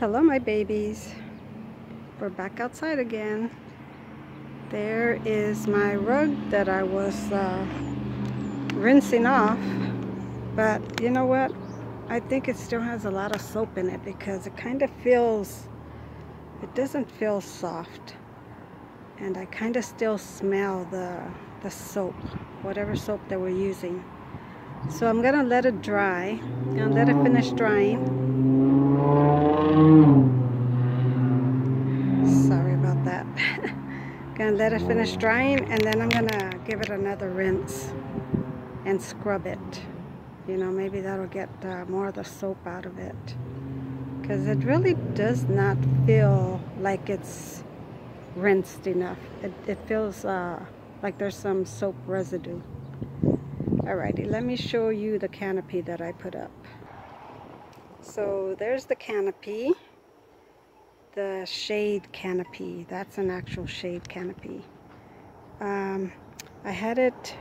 Hello, my babies. We're back outside again. There is my rug that I was uh, rinsing off. But you know what? I think it still has a lot of soap in it because it kind of feels, it doesn't feel soft. And I kind of still smell the, the soap, whatever soap that we're using. So I'm going to let it dry and let it finish drying. Sorry about that. gonna let it finish drying and then I'm gonna give it another rinse and scrub it. You know, maybe that'll get uh, more of the soap out of it. Because it really does not feel like it's rinsed enough. It, it feels uh, like there's some soap residue. Alrighty, let me show you the canopy that I put up. So there's the canopy, the shade canopy. That's an actual shade canopy. Um, I had it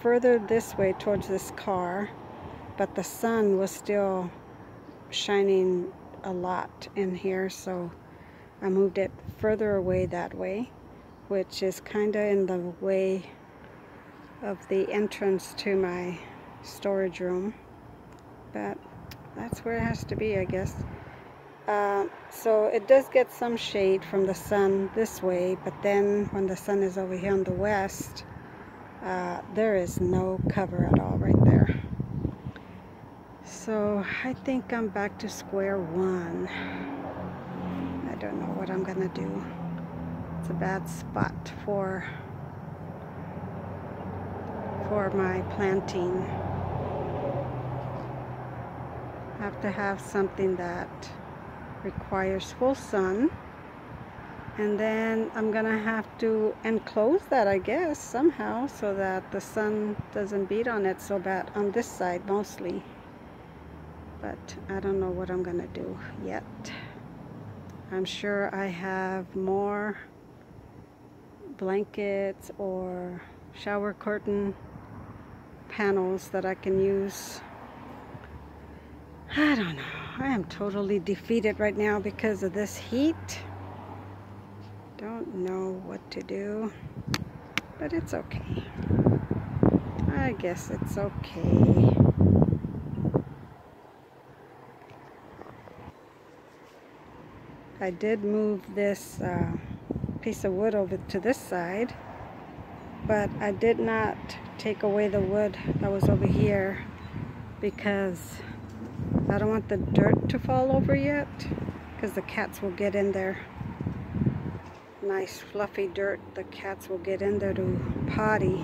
further this way towards this car, but the sun was still shining a lot in here, so I moved it further away that way, which is kind of in the way of the entrance to my storage room but that's where it has to be I guess. Uh, so it does get some shade from the sun this way but then when the sun is over here on the west uh, there is no cover at all right there. So I think I'm back to square one. I don't know what I'm gonna do. It's a bad spot for for my planting. Have to have something that requires full sun and then I'm gonna have to enclose that I guess somehow so that the sun doesn't beat on it so bad on this side mostly but I don't know what I'm gonna do yet I'm sure I have more blankets or shower curtain panels that I can use. I don't know. I am totally defeated right now because of this heat. Don't know what to do, but it's okay. I guess it's okay. I did move this uh, piece of wood over to this side but I did not take away the wood that was over here because I don't want the dirt to fall over yet because the cats will get in there. Nice fluffy dirt the cats will get in there to potty.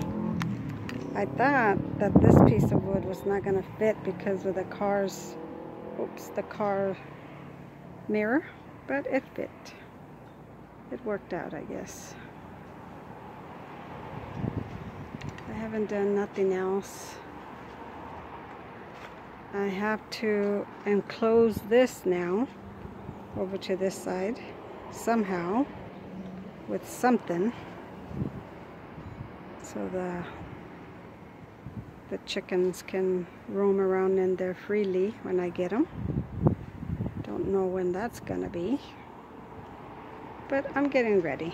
I thought that this piece of wood was not going to fit because of the car's oops the car mirror but it fit. It worked out I guess. I haven't done nothing else. I have to enclose this now over to this side somehow with something so the the chickens can roam around in there freely when I get them. Don't know when that's gonna be, but I'm getting ready.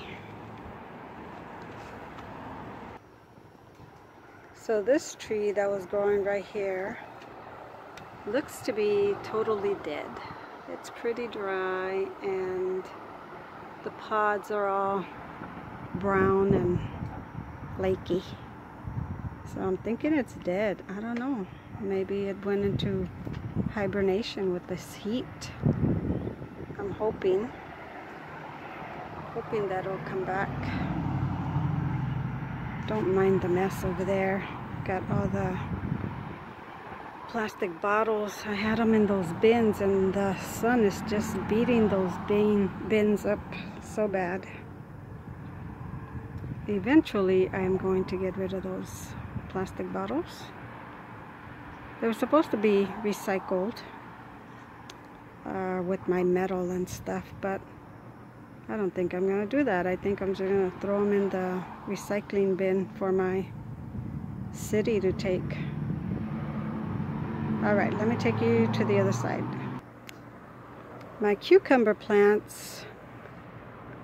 So this tree that was growing right here looks to be totally dead. It's pretty dry and the pods are all brown and flaky. So I'm thinking it's dead. I don't know. Maybe it went into hibernation with this heat. I'm hoping, hoping that it'll come back. Don't mind the mess over there. Got all the plastic bottles. I had them in those bins and the sun is just beating those bin, bins up so bad. Eventually, I am going to get rid of those plastic bottles. They were supposed to be recycled uh, with my metal and stuff, but I don't think I'm going to do that. I think I'm just going to throw them in the recycling bin for my city to take. Alright, let me take you to the other side. my cucumber plants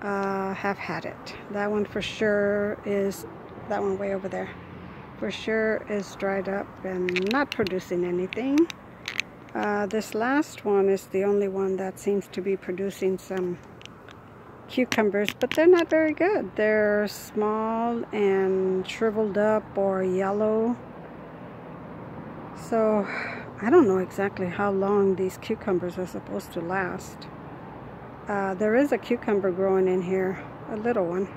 uh, have had it. That one for sure is, that one way over there, for sure is dried up and not producing anything. Uh, this last one is the only one that seems to be producing some cucumbers, but they're not very good. They're small and shriveled up or yellow. So I don't know exactly how long these cucumbers are supposed to last. Uh, there is a cucumber growing in here, a little one.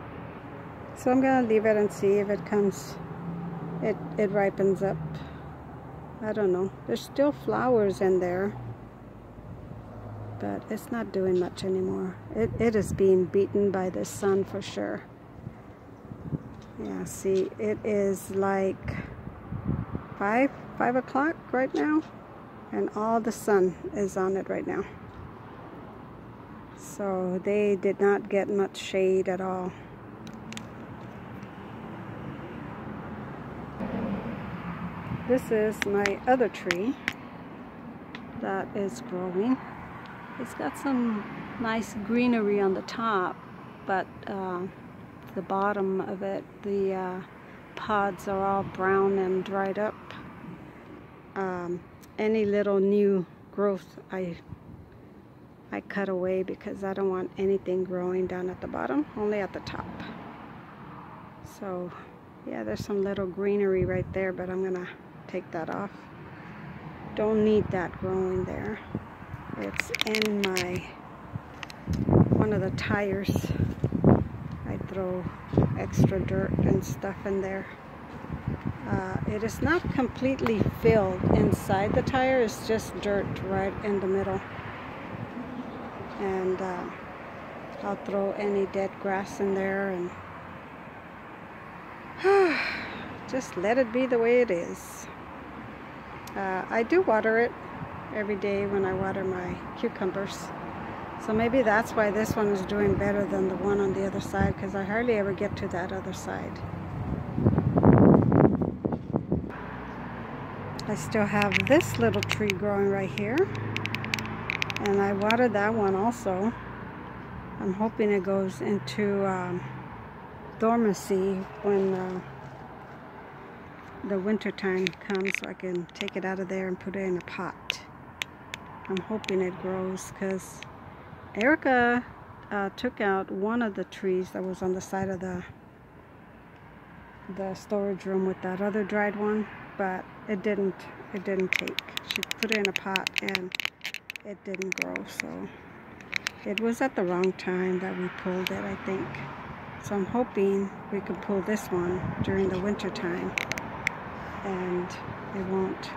So I'm going to leave it and see if it comes, it, it ripens up. I don't know. There's still flowers in there but it's not doing much anymore. It, it is being beaten by the sun for sure. Yeah, see, it is like 5, 5 o'clock right now, and all the sun is on it right now. So they did not get much shade at all. This is my other tree that is growing. It's got some nice greenery on the top, but uh, the bottom of it, the uh, pods are all brown and dried up. Any little new growth I I cut away because I don't want anything growing down at the bottom, only at the top. So yeah, there's some little greenery right there, but I'm gonna take that off. Don't need that growing there. It's in my, one of the tires. I throw extra dirt and stuff in there. Uh, it is not completely filled inside the tire, it's just dirt right in the middle. And uh, I'll throw any dead grass in there and just let it be the way it is. Uh, I do water it every day when I water my cucumbers. So maybe that's why this one is doing better than the one on the other side because I hardly ever get to that other side. I still have this little tree growing right here. And I watered that one also. I'm hoping it goes into um, dormancy when uh, the winter time comes so I can take it out of there and put it in a pot. I'm hoping it grows because Erica uh, took out one of the trees that was on the side of the the storage room with that other dried one but it didn't it didn't take she put it in a pot and it didn't grow so it was at the wrong time that we pulled it I think so I'm hoping we can pull this one during the winter time and it won't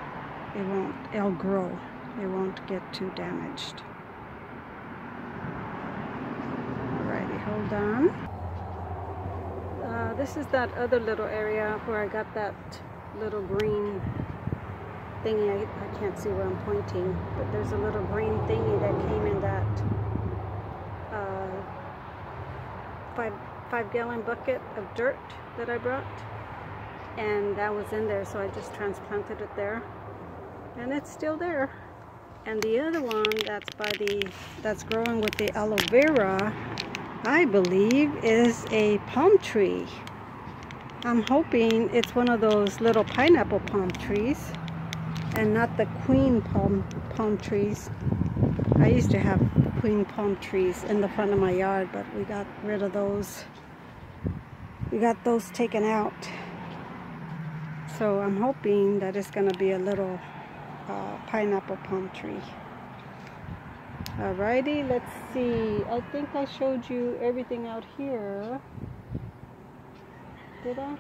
it won't it'll grow it won't get too damaged. Alrighty, hold on. Uh, this is that other little area where I got that little green thingy. I, I can't see where I'm pointing, but there's a little green thingy that came in that uh, five, five gallon bucket of dirt that I brought. And that was in there, so I just transplanted it there. And it's still there. And the other one that's by the that's growing with the aloe vera, I believe is a palm tree. I'm hoping it's one of those little pineapple palm trees and not the queen palm palm trees. I used to have queen palm trees in the front of my yard, but we got rid of those. We got those taken out. So I'm hoping that it's going to be a little uh, pineapple palm tree. Alrighty, let's see. I think I showed you everything out here. Did I?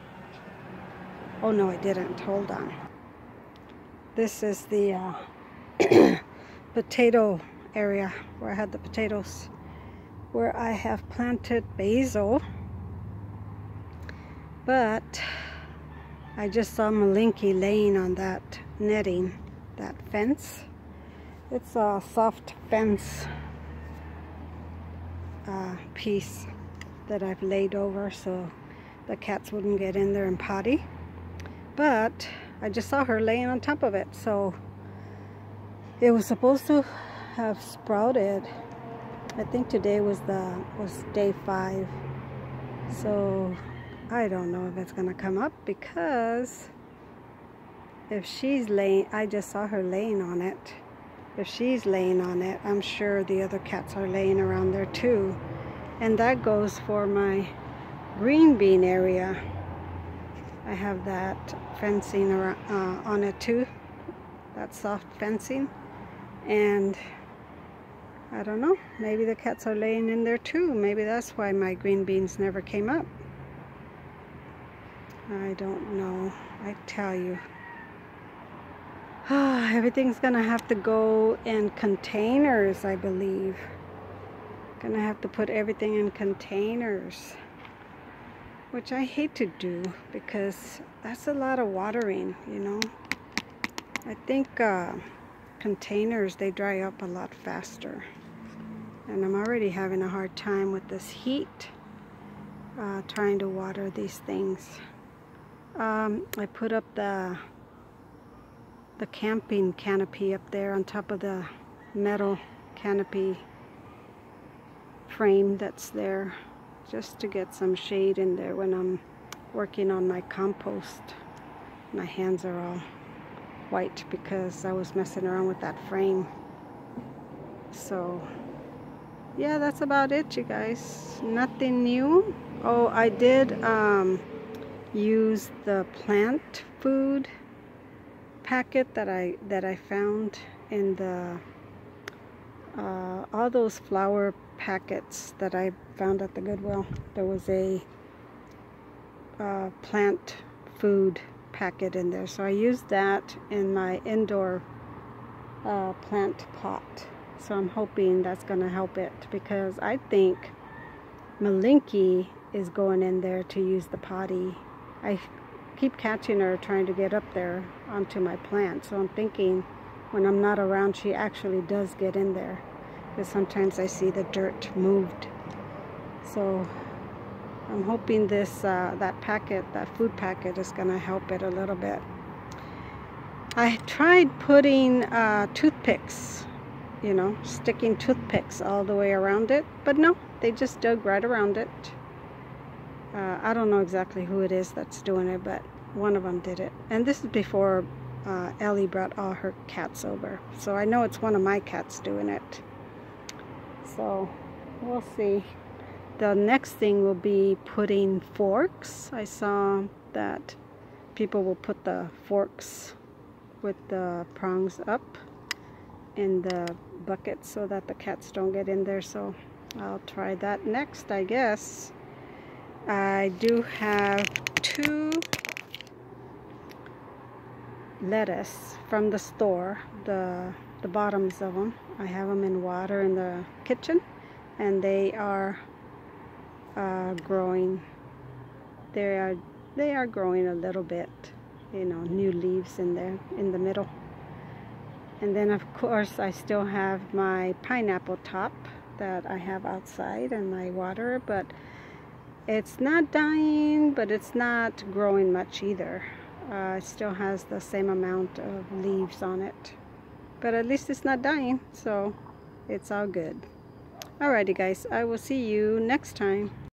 Oh no, I didn't. Hold on. This is the uh, potato area where I had the potatoes. Where I have planted basil. But I just saw Malinky laying on that netting that fence. It's a soft fence uh, piece that I've laid over so the cats wouldn't get in there and potty. But I just saw her laying on top of it. So it was supposed to have sprouted I think today was the was day five. So I don't know if it's gonna come up because if she's laying, I just saw her laying on it. If she's laying on it, I'm sure the other cats are laying around there too. And that goes for my green bean area. I have that fencing around, uh, on it too. That soft fencing. And I don't know, maybe the cats are laying in there too. Maybe that's why my green beans never came up. I don't know. I tell you. Everything's gonna have to go in containers, I believe. Gonna have to put everything in containers. Which I hate to do because that's a lot of watering, you know. I think uh, containers, they dry up a lot faster. And I'm already having a hard time with this heat. Uh, trying to water these things. Um, I put up the the camping canopy up there on top of the metal canopy frame that's there just to get some shade in there when I'm working on my compost. My hands are all white because I was messing around with that frame. So yeah, that's about it, you guys. Nothing new. Oh, I did um, use the plant food packet that I that I found in the uh, all those flour packets that I found at the Goodwill. There was a uh, plant food packet in there, so I used that in my indoor uh, plant pot. So I'm hoping that's going to help it because I think Malinky is going in there to use the potty. I keep catching her trying to get up there onto my plant. So I'm thinking when I'm not around, she actually does get in there. Because sometimes I see the dirt moved. So I'm hoping this, uh, that packet, that food packet is going to help it a little bit. I tried putting uh, toothpicks, you know, sticking toothpicks all the way around it. But no, they just dug right around it. Uh, I don't know exactly who it is that's doing it, but one of them did it. And this is before uh, Ellie brought all her cats over. So I know it's one of my cats doing it. So we'll see. The next thing will be putting forks. I saw that people will put the forks with the prongs up in the bucket so that the cats don't get in there. So I'll try that next, I guess. I do have two lettuce from the store, the, the bottoms of them. I have them in water in the kitchen and they are uh, growing. They are, they are growing a little bit, you know, new leaves in there in the middle. And then of course I still have my pineapple top that I have outside and my water, but it's not dying, but it's not growing much either. Uh, it still has the same amount of leaves on it. But at least it's not dying, so it's all good. Alrighty guys, I will see you next time.